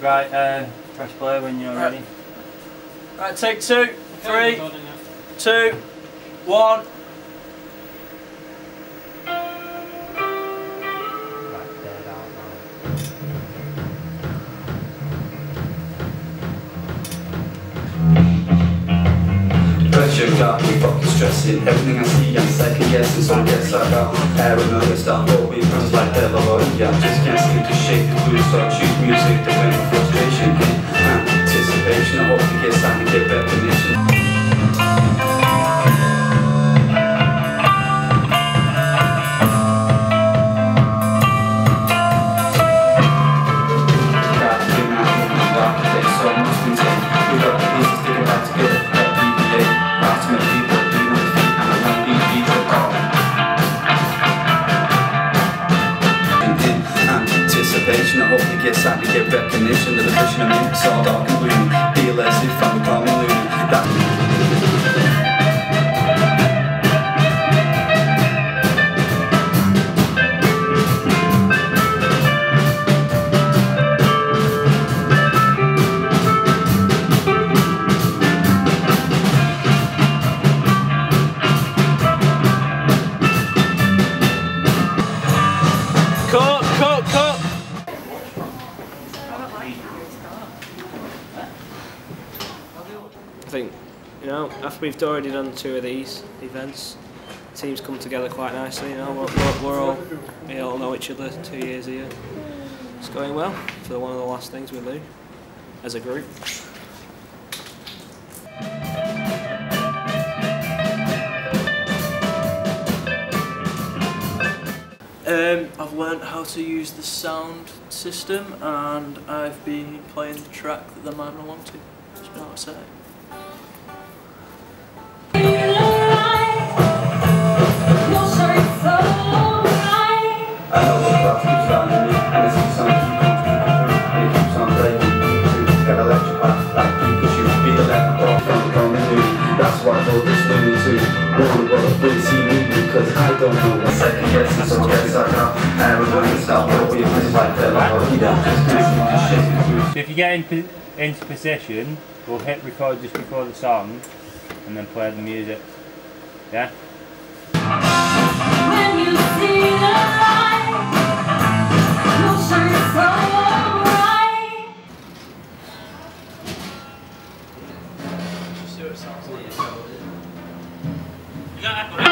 Right, uh, press play when you're Right. ready. Right, take two, three, two, one. Right, dead out now. Pressure got me fucking stressing Everything I see I'm second guessing So I guess I got paranoia Start holding friends like hell or yeah I just can't seem to shake the blues So I choose music to vent anticipation. I hope to get something to get recognition of the vision I'm in. It's all dark and gloomy. Feel as if I'm becoming loony. That Cut, cut, I think, you know, after we've already done two of these events, teams come together quite nicely. You know, we're, we're, all we all know each other. Two years here, it's going well for one of the last things we do as a group. Um, I've learned how to use the sound system and I've been playing the track that the man what to say. Why I wrote this loony too. Really well, really see me because I don't know. A second guessing, so I guess I got paranoid. Stop what we just like that. Like, you know, just can't seem to shake. So if you get in, po- into position, we'll hit record just before the song and then play the music. Yeah? do it, I'll see you. Got Apple